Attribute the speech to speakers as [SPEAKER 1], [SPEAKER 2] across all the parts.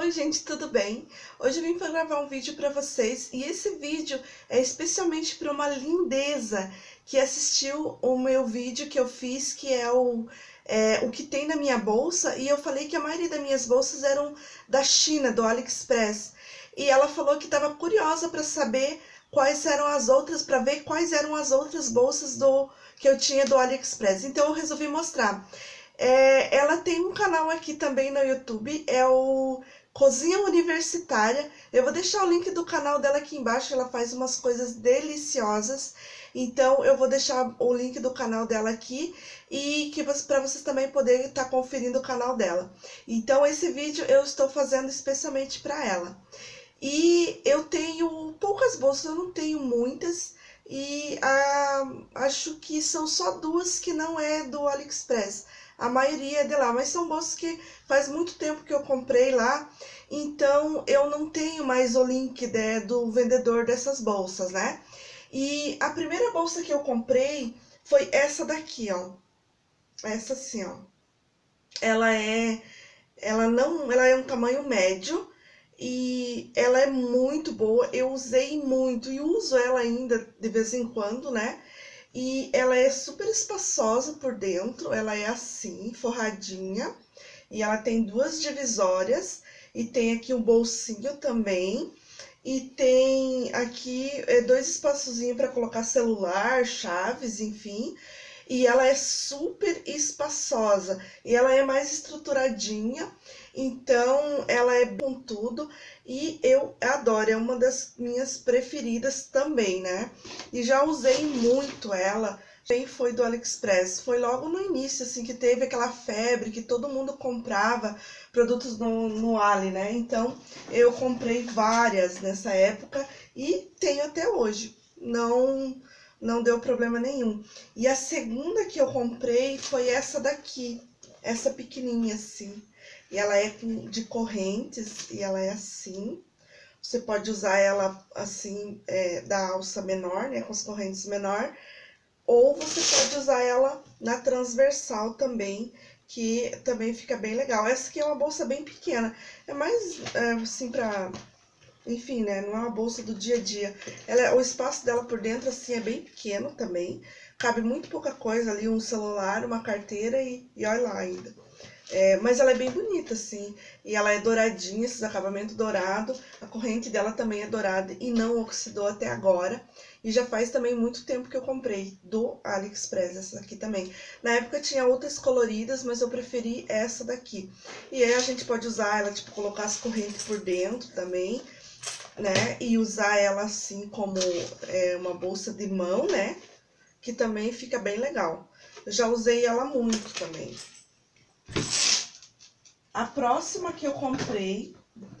[SPEAKER 1] Oi gente, tudo bem? Hoje eu vim para gravar um vídeo para vocês e esse vídeo é especialmente para uma lindeza que assistiu o meu vídeo que eu fiz, que é o, é, o que tem na minha bolsa e eu falei que a maioria das minhas bolsas eram da China, do AliExpress e ela falou que estava curiosa para saber quais eram as outras, para ver quais eram as outras bolsas do que eu tinha do AliExpress, então eu resolvi mostrar. É, ela tem um canal aqui também no YouTube, é o Cozinha Universitária. Eu vou deixar o link do canal dela aqui embaixo, ela faz umas coisas deliciosas. Então, eu vou deixar o link do canal dela aqui e que para vocês também poderem estar tá conferindo o canal dela. Então, esse vídeo eu estou fazendo especialmente para ela. E eu tenho poucas bolsas, eu não tenho muitas. E ah, acho que são só duas que não é do AliExpress a maioria é de lá, mas são bolsas que faz muito tempo que eu comprei lá, então eu não tenho mais o link né, do vendedor dessas bolsas, né? E a primeira bolsa que eu comprei foi essa daqui, ó. Essa assim, ó. Ela é ela não, ela é um tamanho médio e ela é muito boa. Eu usei muito e uso ela ainda de vez em quando, né? E ela é super espaçosa por dentro, ela é assim, forradinha. E ela tem duas divisórias e tem aqui um bolsinho também. E tem aqui é, dois espaçozinhos para colocar celular, chaves, enfim. E ela é super espaçosa. E ela é mais estruturadinha, então ela é com tudo. E eu adoro, é uma das minhas preferidas também, né? E já usei muito ela, bem foi do AliExpress, foi logo no início, assim, que teve aquela febre, que todo mundo comprava produtos no, no Ali, né? Então, eu comprei várias nessa época e tenho até hoje, não, não deu problema nenhum. E a segunda que eu comprei foi essa daqui, essa pequenininha assim. E ela é de correntes e ela é assim. Você pode usar ela assim, é, da alça menor, né, com as correntes menor. Ou você pode usar ela na transversal também, que também fica bem legal. Essa aqui é uma bolsa bem pequena. É mais, é, assim, pra... Enfim, né, não é uma bolsa do dia a dia. Ela, o espaço dela por dentro, assim, é bem pequeno também. Cabe muito pouca coisa ali, um celular, uma carteira e, e olha lá ainda. É, mas ela é bem bonita, assim. E ela é douradinha, esses acabamentos dourado. A corrente dela também é dourada e não oxidou até agora. E já faz também muito tempo que eu comprei do AliExpress, essa daqui também. Na época tinha outras coloridas, mas eu preferi essa daqui. E aí a gente pode usar ela, tipo, colocar as correntes por dentro também, né? E usar ela assim como é, uma bolsa de mão, né? Que também fica bem legal. Eu já usei ela muito também. A próxima que eu comprei,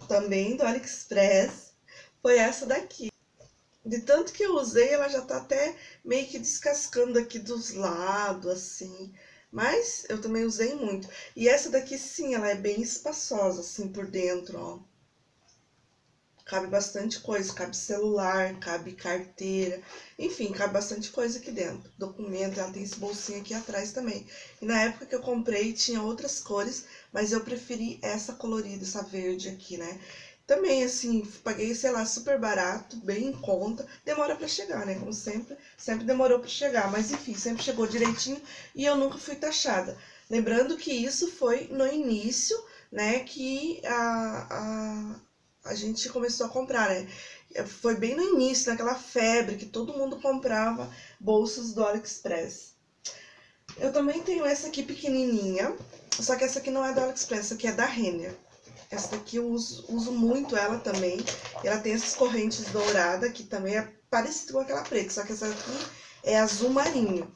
[SPEAKER 1] também do AliExpress, foi essa daqui. De tanto que eu usei, ela já tá até meio que descascando aqui dos lados, assim. Mas eu também usei muito. E essa daqui, sim, ela é bem espaçosa, assim, por dentro, ó cabe bastante coisa, cabe celular, cabe carteira, enfim, cabe bastante coisa aqui dentro. Documento, ela tem esse bolsinho aqui atrás também. E na época que eu comprei tinha outras cores, mas eu preferi essa colorida, essa verde aqui, né? Também, assim, paguei, sei lá, super barato, bem em conta. Demora pra chegar, né? Como sempre, sempre demorou pra chegar. Mas, enfim, sempre chegou direitinho e eu nunca fui taxada. Lembrando que isso foi no início, né? Que a, a, a gente começou a comprar, né? Foi bem no início, naquela febre que todo mundo comprava bolsas do AliExpress. Eu também tenho essa aqui pequenininha, só que essa aqui não é do AliExpress, essa aqui é da Renner. Essa daqui eu uso, uso muito ela também. Ela tem essas correntes douradas, que também é parecida com aquela preta, só que essa aqui é azul marinho.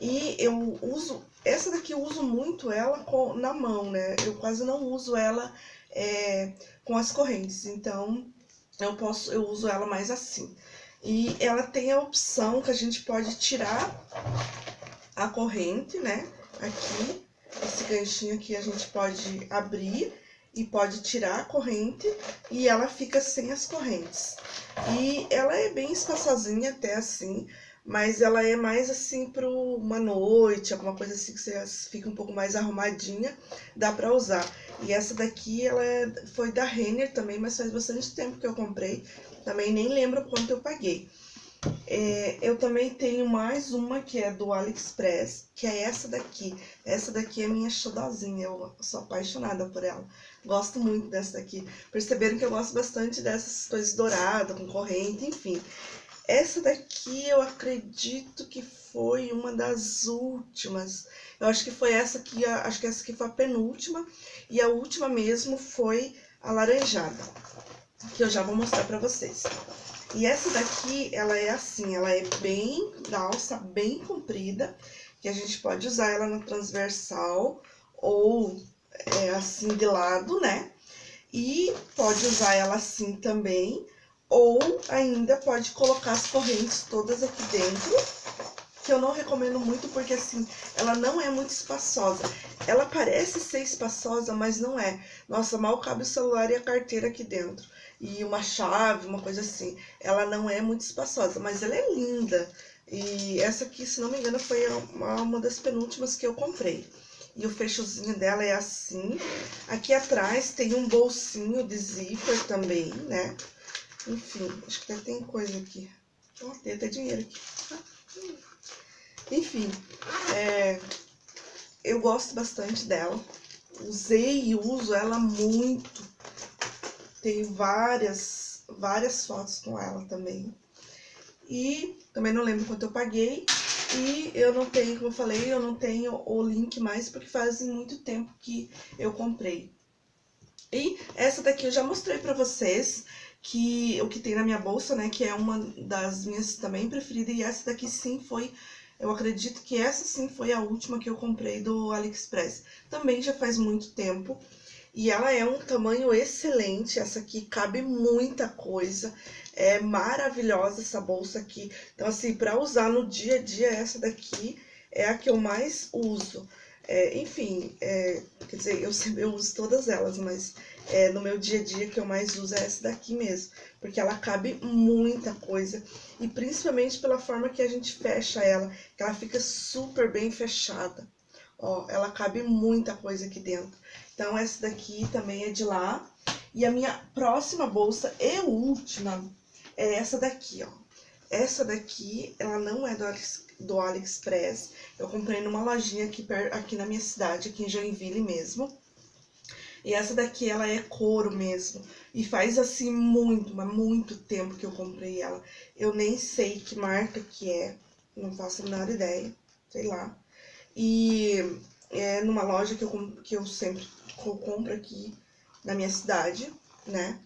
[SPEAKER 1] E eu uso, essa daqui eu uso muito ela com, na mão, né? Eu quase não uso ela é, com as correntes. Então, eu posso, eu uso ela mais assim. E ela tem a opção que a gente pode tirar a corrente, né? Aqui, esse ganchinho aqui a gente pode abrir e pode tirar a corrente e ela fica sem as correntes. E ela é bem espaçosinha até assim, mas ela é mais assim para uma noite, alguma coisa assim que você fica um pouco mais arrumadinha, dá para usar. E essa daqui, ela é, foi da Renner também, mas faz bastante tempo que eu comprei. Também nem lembro quanto eu paguei. É, eu também tenho mais uma que é do AliExpress, que é essa daqui. Essa daqui é minha xodozinha, eu sou apaixonada por ela. Gosto muito dessa daqui. Perceberam que eu gosto bastante dessas coisas douradas, com corrente, enfim. Essa daqui eu acredito que foi uma das últimas. Eu acho que foi essa aqui, acho que essa aqui foi a penúltima. E a última mesmo foi a laranjada, que eu já vou mostrar pra vocês. E essa daqui, ela é assim, ela é bem da alça, bem comprida, que a gente pode usar ela na transversal ou é, assim de lado, né? E pode usar ela assim também, ou ainda pode colocar as correntes todas aqui dentro, que eu não recomendo muito porque assim, ela não é muito espaçosa. Ela parece ser espaçosa, mas não é. Nossa, mal cabe o celular e a carteira aqui dentro e uma chave, uma coisa assim. Ela não é muito espaçosa, mas ela é linda. E essa aqui, se não me engano, foi uma, uma das penúltimas que eu comprei. E o fechozinho dela é assim. Aqui atrás tem um bolsinho de zíper também, né? Enfim, acho que até tem coisa aqui. Ó, tem até dinheiro aqui. Enfim, é, eu gosto bastante dela. Usei e uso ela muito tenho várias, várias fotos com ela também. E também não lembro quanto eu paguei. E eu não tenho, como eu falei, eu não tenho o link mais porque faz muito tempo que eu comprei. E essa daqui eu já mostrei pra vocês que o que tem na minha bolsa, né, que é uma das minhas também preferidas. E essa daqui sim foi, eu acredito que essa sim foi a última que eu comprei do AliExpress. Também já faz muito tempo. E ela é um tamanho excelente, essa aqui cabe muita coisa. É maravilhosa essa bolsa aqui. Então, assim, para usar no dia a dia, essa daqui é a que eu mais uso. É, enfim, é, quer dizer, eu, eu uso todas elas, mas é, no meu dia a dia que eu mais uso é essa daqui mesmo. Porque ela cabe muita coisa. E principalmente pela forma que a gente fecha ela, que ela fica super bem fechada. Ó, ela cabe muita coisa aqui dentro. Então, essa daqui também é de lá. E a minha próxima bolsa e última é essa daqui, ó. Essa daqui, ela não é do, do AliExpress. Eu comprei numa lojinha aqui, aqui na minha cidade, aqui em Joinville mesmo. E essa daqui, ela é couro mesmo. E faz, assim, muito, mas muito tempo que eu comprei ela. Eu nem sei que marca que é. Não faço a menor ideia. Sei lá. E é numa loja que eu, que eu sempre compro aqui na minha cidade, né?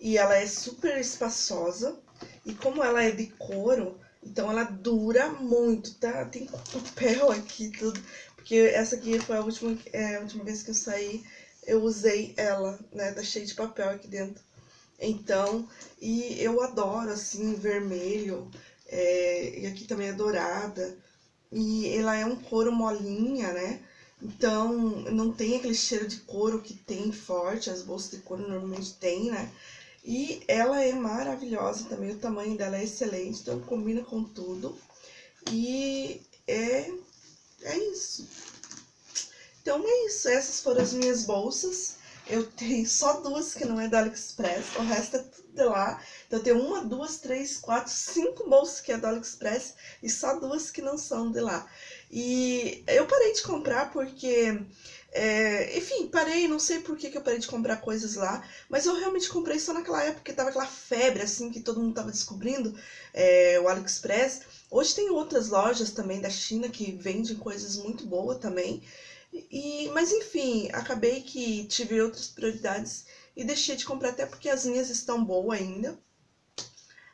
[SPEAKER 1] E ela é super espaçosa. E como ela é de couro, então ela dura muito, tá? Tem papel aqui tudo. Porque essa aqui foi a última, é, a última vez que eu saí, eu usei ela, né? Tá cheio de papel aqui dentro. Então, e eu adoro, assim, vermelho. É, e aqui também é dourada. E ela é um couro molinha, né? Então, não tem aquele cheiro de couro que tem forte, as bolsas de couro normalmente tem, né? E ela é maravilhosa também, o tamanho dela é excelente, então combina com tudo. E é, é isso. Então é isso, essas foram as minhas bolsas. Eu tenho só duas que não é da AliExpress, o resto é tudo de lá. Então eu tenho uma, duas, três, quatro, cinco bolsas que é da AliExpress e só duas que não são de lá. E eu parei de comprar porque, é, enfim, parei, não sei por que, que eu parei de comprar coisas lá, mas eu realmente comprei só naquela época que tava aquela febre, assim, que todo mundo tava descobrindo, é, o AliExpress. Hoje tem outras lojas também da China que vendem coisas muito boas também. E, mas enfim, acabei que tive outras prioridades e deixei de comprar até porque as minhas estão boas ainda.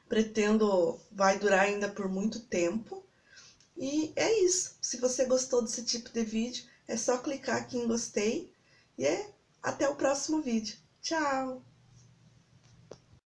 [SPEAKER 1] Pretendo, vai durar ainda por muito tempo. E é isso. Se você gostou desse tipo de vídeo, é só clicar aqui em gostei. E é até o próximo vídeo. Tchau!